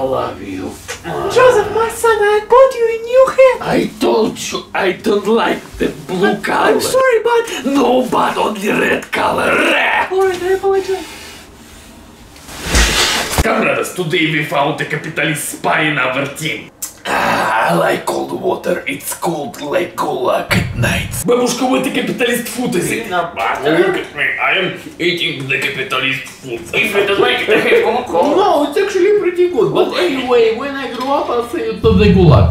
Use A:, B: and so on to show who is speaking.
A: love you.
B: Joseph, my son, I bought you a new hat.
A: I told you I don't like the blue color.
B: I'm sorry, but...
A: No, but only red color.
B: Alright, I apologize.
A: Comrades, today we found a capitalist spy in our team. Ah, I like cold water. It's cold like cola at night. Бабушка, what a capitalist food is it?
B: Peanut butter.
A: Look at me. I am eating the capitalist food. If you don't like it, I have Coca-Cola.
B: Pretty good. But anyway, when I grow up, I'll say you to the gulag.